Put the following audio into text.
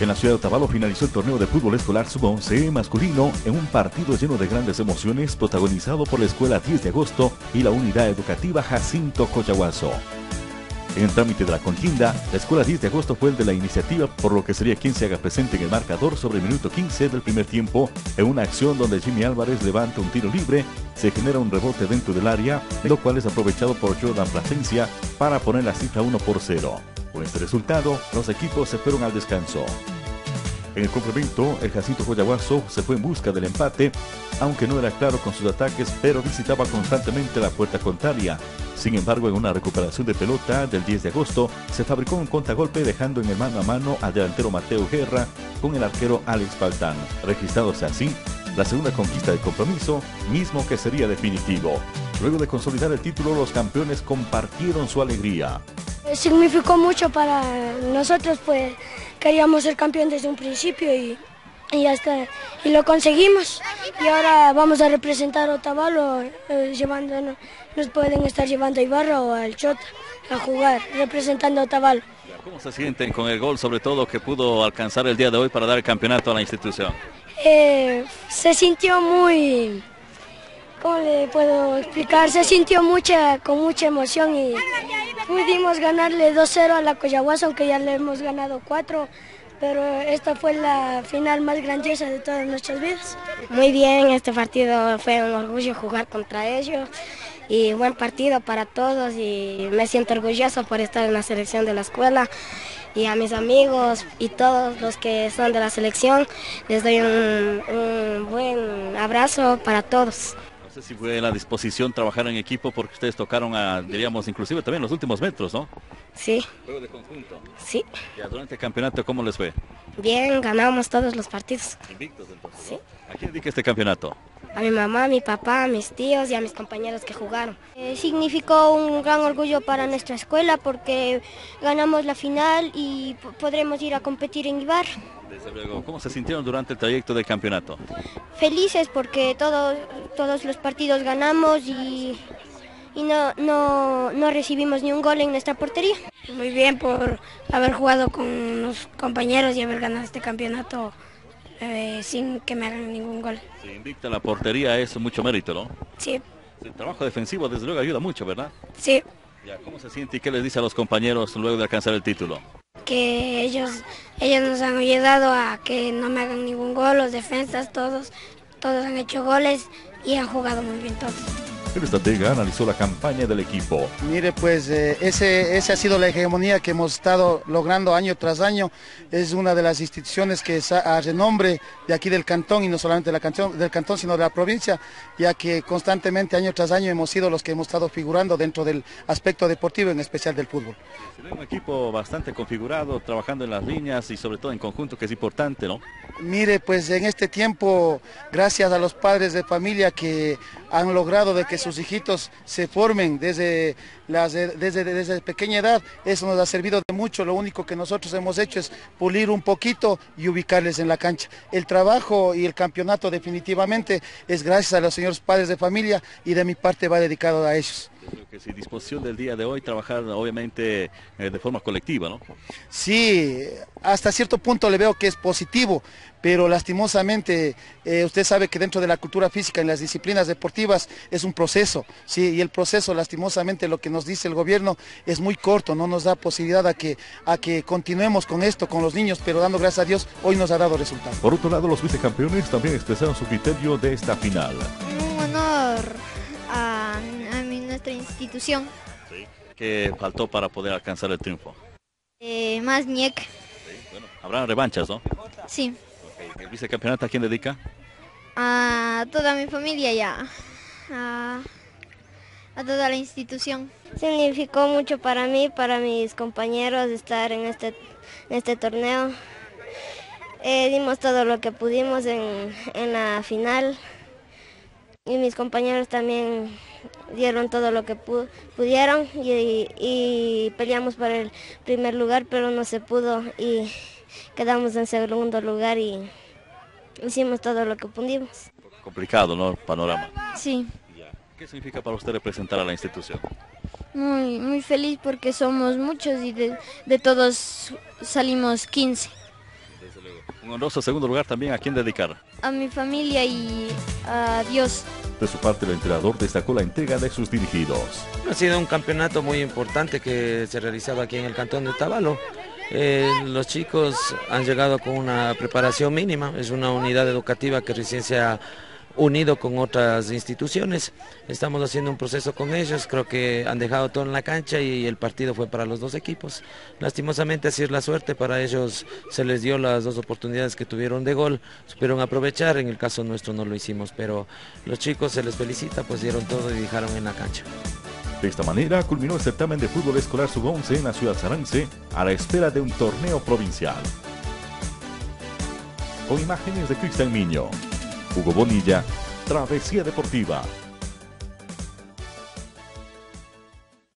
En la ciudad de Otavalo finalizó el torneo de fútbol escolar sub-11 masculino en un partido lleno de grandes emociones protagonizado por la Escuela 10 de Agosto y la Unidad Educativa Jacinto Coyahuaso. En trámite de la contienda, la Escuela 10 de Agosto fue el de la iniciativa, por lo que sería quien se haga presente en el marcador sobre el minuto 15 del primer tiempo, en una acción donde Jimmy Álvarez levanta un tiro libre, se genera un rebote dentro del área, lo cual es aprovechado por Jordan Plasencia para poner la cifra 1 por 0. Con este resultado, los equipos se fueron al descanso. En el complemento, el Jacinto Joyaguazo se fue en busca del empate, aunque no era claro con sus ataques, pero visitaba constantemente la puerta contraria. Sin embargo, en una recuperación de pelota del 10 de agosto, se fabricó un contragolpe dejando en el mano a mano al delantero Mateo Guerra con el arquero Alex Paltán, registrándose así la segunda conquista del compromiso, mismo que sería definitivo. Luego de consolidar el título, los campeones compartieron su alegría. Significó mucho para nosotros, pues queríamos ser campeón desde un principio y, y hasta y lo conseguimos. Y ahora vamos a representar a Otavalo, eh, llevando, nos pueden estar llevando a Ibarra o al Chota a jugar, representando a Otavalo. ¿Cómo se sienten con el gol, sobre todo que pudo alcanzar el día de hoy para dar el campeonato a la institución? Eh, se sintió muy, ¿cómo le puedo explicar? Se sintió mucha, con mucha emoción y pudimos ganarle 2-0 a la Coyahuasa, aunque ya le hemos ganado 4, pero esta fue la final más grandiosa de todas nuestras vidas. Muy bien, este partido fue un orgullo jugar contra ellos y buen partido para todos y me siento orgulloso por estar en la selección de la escuela y a mis amigos y todos los que son de la selección les doy un buen abrazo para todos. Sé si fue la disposición trabajar en equipo porque ustedes tocaron, a, diríamos, inclusive también los últimos metros, ¿no? Sí. Juego de conjunto. Sí. Ya, durante el campeonato, ¿cómo les fue? Bien, ganamos todos los partidos. Invictos entonces. Sí. ¿A quién dedica este campeonato? A mi mamá, a mi papá, a mis tíos y a mis compañeros que jugaron. Eh, significó un gran orgullo para nuestra escuela porque ganamos la final y podremos ir a competir en Ibar. Desde luego, ¿cómo se sintieron durante el trayecto del campeonato? Felices porque todo, todos los partidos ganamos y, y no, no, no recibimos ni un gol en nuestra portería. Muy bien por haber jugado con los compañeros y haber ganado este campeonato eh, sin que me hagan ningún gol. Si invicta la portería es mucho mérito, ¿no? Sí. El trabajo defensivo desde luego ayuda mucho, ¿verdad? Sí. Ya, ¿Cómo se siente y qué les dice a los compañeros luego de alcanzar el título? Que ellos, ellos nos han ayudado a que no me hagan ningún gol, los defensas, todos, todos han hecho goles y han jugado muy bien todos. El estratega analizó la campaña del equipo. Mire, pues eh, ese, ese ha sido la hegemonía que hemos estado logrando año tras año. Es una de las instituciones que es a, a renombre de aquí del cantón y no solamente de la cantón, del cantón, sino de la provincia, ya que constantemente año tras año hemos sido los que hemos estado figurando dentro del aspecto deportivo, en especial del fútbol. Un equipo bastante configurado, trabajando en las líneas y sobre todo en conjunto, que es importante, ¿no? Mire, pues en este tiempo, gracias a los padres de familia que han logrado de que sus hijitos se formen desde, las, desde, desde pequeña edad, eso nos ha servido de mucho, lo único que nosotros hemos hecho es pulir un poquito y ubicarles en la cancha. El trabajo y el campeonato definitivamente es gracias a los señores padres de familia y de mi parte va dedicado a ellos. Creo que sí, disposición del día de hoy, trabajar obviamente eh, de forma colectiva, ¿no? Sí, hasta cierto punto le veo que es positivo, pero lastimosamente eh, usted sabe que dentro de la cultura física en las disciplinas deportivas es un proceso, sí, y el proceso lastimosamente lo que nos dice el gobierno es muy corto, no nos da posibilidad a que, a que continuemos con esto, con los niños, pero dando gracias a Dios, hoy nos ha dado resultados. Por otro lado, los vicecampeones también expresaron su criterio de esta final. Institución. Sí. ¿Qué faltó para poder alcanzar el triunfo? Eh, más ñec. Sí, bueno, habrán revanchas, ¿no? Sí. Okay. ¿El vicecampeonato a quién dedica? A toda mi familia ya. A, a toda la institución. Significó mucho para mí, para mis compañeros estar en este, en este torneo. Eh, dimos todo lo que pudimos en, en la final y mis compañeros también dieron todo lo que pu pudieron y, y, peleamos por el primer lugar, pero no se pudo y quedamos en segundo lugar y hicimos todo lo que pudimos. Complicado, ¿no? Panorama. Sí. ¿Qué significa para usted representar a la institución? Muy, muy feliz porque somos muchos y de, de todos salimos 15. Desde Un honroso segundo lugar también a quién dedicar. A mi familia y a Dios. De su parte, el entrenador destacó la entrega de sus dirigidos. Ha sido un campeonato muy importante que se realizaba aquí en el cantón de Tabalo. Eh, los chicos han llegado con una preparación mínima, es una unidad educativa que recién se ha unido con otras instituciones. Estamos haciendo un proceso con ellos, creo que han dejado todo en la cancha y el partido fue para los dos equipos. Lastimosamente así es la suerte, para ellos se les dio las dos oportunidades que tuvieron de gol, supieron aprovechar, en el caso nuestro no lo hicimos, pero los chicos se les felicita, pues dieron todo y dejaron en la cancha. De esta manera culminó el certamen de fútbol escolar sub-11 en la ciudad Sarance a la espera de un torneo provincial. Con imágenes de Cristian Miño, Hugo Bonilla, Travesía Deportiva.